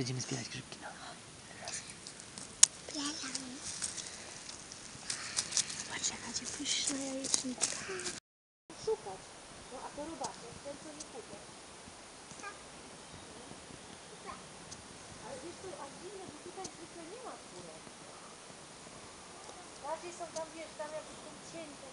będziemy zbierać grzybki. No. Zbieram. Patrz jaka ci pyszna jajeczniczka. Szukać. No a to robaczek, ten co nie kupię. Tak. Ale wiesz co, a dziwne, bo tutaj zwykle nie ma skórek. Raczej są tam, wiesz, tam jakieś tam cięte.